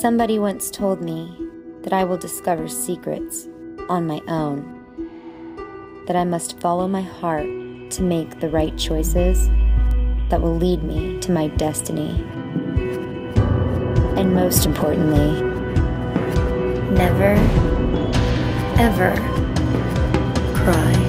Somebody once told me that I will discover secrets on my own, that I must follow my heart to make the right choices that will lead me to my destiny. And most importantly, never, ever cry.